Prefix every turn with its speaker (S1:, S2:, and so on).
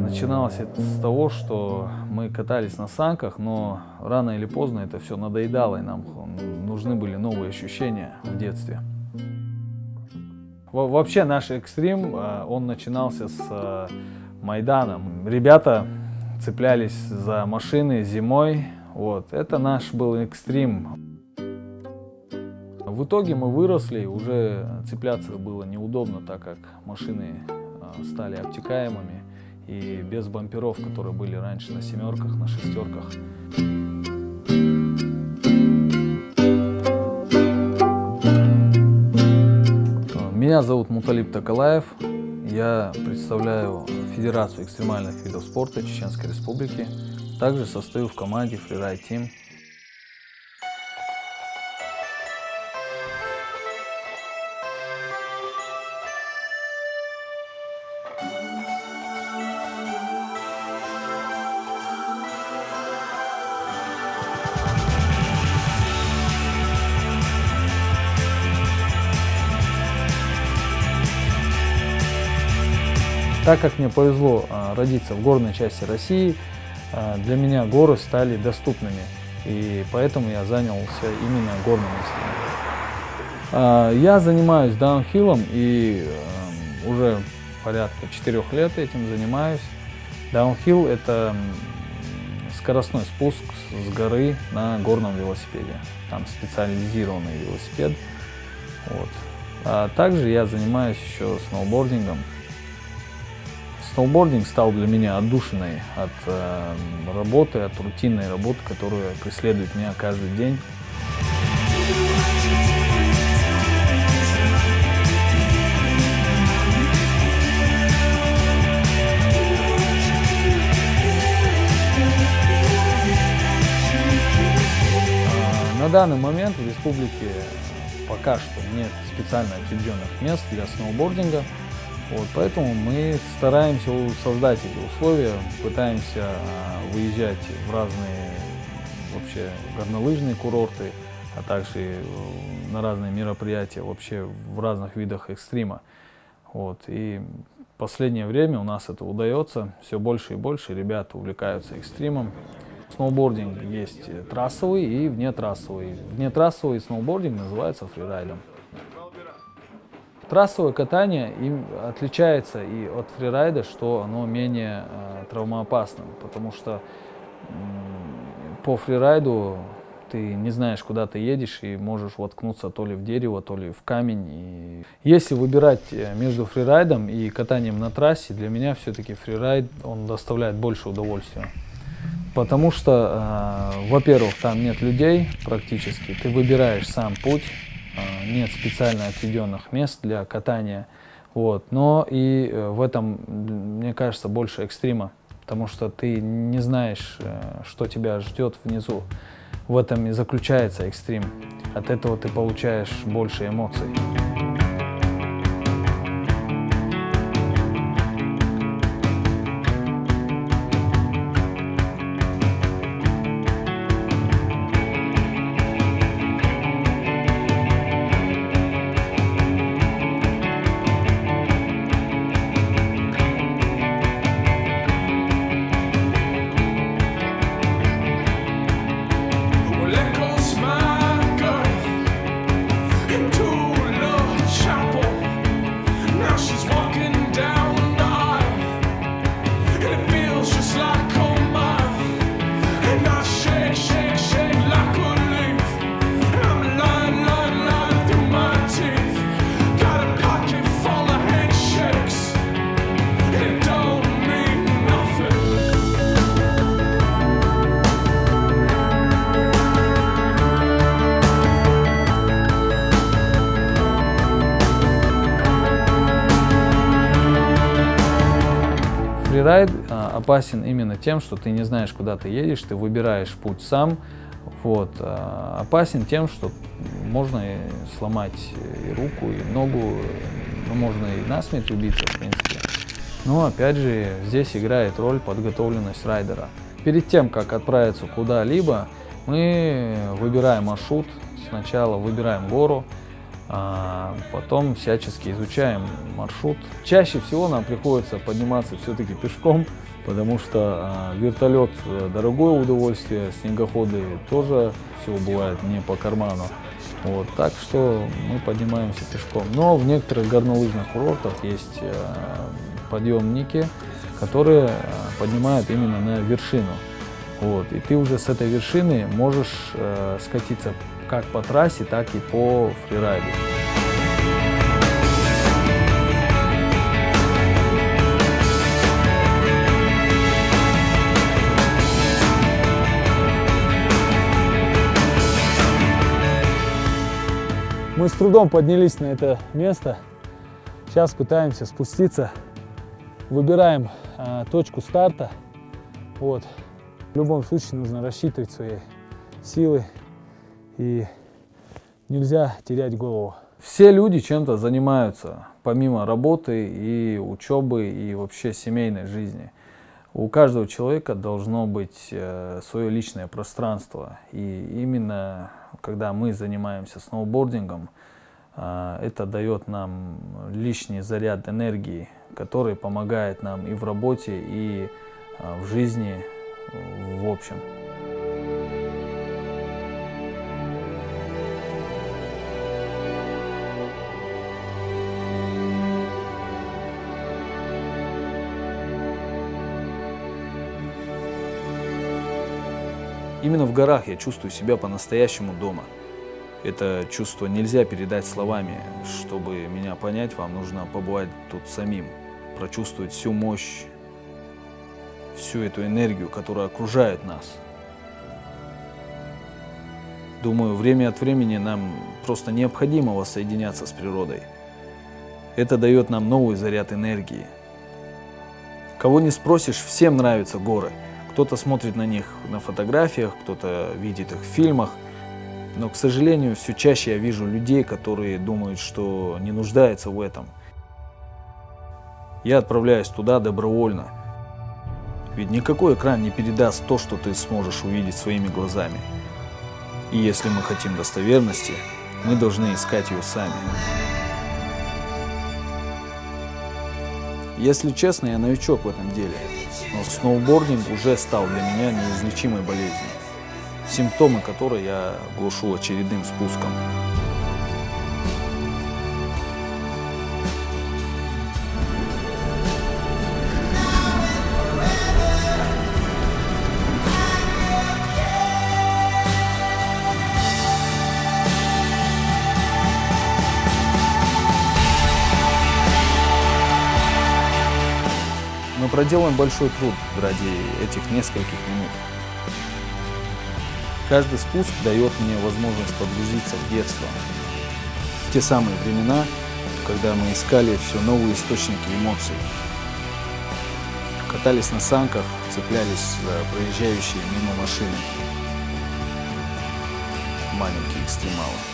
S1: Начиналось это с того, что мы катались на санках, но рано или поздно это все надоедало, и нам нужны были новые ощущения в детстве. Вообще наш экстрим, э, он начинался с э, Майданом. Ребята цеплялись за машины зимой. Вот. Это наш был экстрим. В итоге мы выросли, уже цепляться было неудобно, так как машины э, стали обтекаемыми и без бамперов, которые были раньше на семерках, на шестерках. Меня зовут Муталип Такалаев. Я представляю Федерацию экстремальных видов спорта Чеченской Республики. Также состою в команде Freeride Team Так как мне повезло а, родиться в горной части России, а, для меня горы стали доступными, и поэтому я занялся именно горным экстремом. Я занимаюсь даунхиллом и уже порядка четырех лет этим занимаюсь. Даунхилл – это скоростной спуск с горы на горном велосипеде. Там специализированный велосипед. Вот. А также я занимаюсь еще сноубордингом. Сноубординг стал для меня отдушиной от э, работы, от рутинной работы, которая преследует меня каждый день. А, на данный момент в республике пока что нет специально отведенных мест для сноубординга. Вот, поэтому мы стараемся создать эти условия, пытаемся а, выезжать в разные вообще горнолыжные курорты, а также э, на разные мероприятия вообще в разных видах экстрима. Вот, и в последнее время у нас это удается, все больше и больше ребят увлекаются экстримом. Сноубординг есть трассовый и внетрассовый. Внетрассовый сноубординг называется фрирайдом. Трассовое катание им отличается и от фрирайда, что оно менее э, травмоопасным, потому что э, по фрирайду ты не знаешь, куда ты едешь, и можешь воткнуться то ли в дерево, то ли в камень. И если выбирать э, между фрирайдом и катанием на трассе, для меня все-таки фрирайд, он доставляет больше удовольствия. Потому что, э, во-первых, там нет людей практически, ты выбираешь сам путь, нет специально отведенных мест для катания. Вот. Но и э, в этом, мне кажется, больше экстрима, потому что ты не знаешь, э, что тебя ждет внизу. В этом и заключается экстрим. От этого ты получаешь больше эмоций. Фрирайд а, опасен именно тем, что ты не знаешь, куда ты едешь, ты выбираешь путь сам. Вот. А, опасен тем, что можно сломать и руку, и ногу, ну, можно и насмерть убиться, в принципе. Но опять же, здесь играет роль подготовленность райдера. Перед тем, как отправиться куда-либо, мы выбираем маршрут сначала выбираем гору, а потом всячески изучаем маршрут. Чаще всего нам приходится подниматься все-таки пешком, потому что а, вертолет э, дорогое удовольствие, снегоходы тоже все бывает не по карману. Вот, так что мы поднимаемся пешком. Но в некоторых горнолыжных курортах есть э, подъемники, которые э, поднимают именно на вершину. Вот, и ты уже с этой вершины можешь э, скатиться как по трассе, так и по фрирайду. Мы с трудом поднялись на это место. Сейчас пытаемся спуститься. Выбираем э, точку старта. Вот. В любом случае нужно рассчитывать свои силы и нельзя терять голову. Все люди чем-то занимаются, помимо работы и учебы и вообще семейной жизни. У каждого человека должно быть э, свое личное пространство. И именно когда мы занимаемся сноубордингом, э, это дает нам лишний заряд энергии, который помогает нам и в работе, и э, в жизни в общем. Именно в горах я чувствую себя по-настоящему дома. Это чувство нельзя передать словами. Чтобы меня понять, вам нужно побывать тут самим, прочувствовать всю мощь, всю эту энергию, которая окружает нас. Думаю, время от времени нам просто необходимо воссоединяться с природой. Это дает нам новый заряд энергии. Кого не спросишь, всем нравятся горы – кто-то смотрит на них на фотографиях, кто-то видит их в фильмах. Но, к сожалению, все чаще я вижу людей, которые думают, что не нуждаются в этом. Я отправляюсь туда добровольно. Ведь никакой экран не передаст то, что ты сможешь увидеть своими глазами. И если мы хотим достоверности, мы должны искать ее сами. Если честно, я новичок в этом деле. Но сноубординг уже стал для меня неизлечимой болезнью, симптомы которой я глушу очередным спуском. Мы проделаем большой труд ради этих нескольких минут. Каждый спуск дает мне возможность погрузиться в детство, в те самые времена, когда мы искали все новые источники эмоций. Катались на санках, цеплялись за проезжающие мимо машины. Маленькие экстремалы.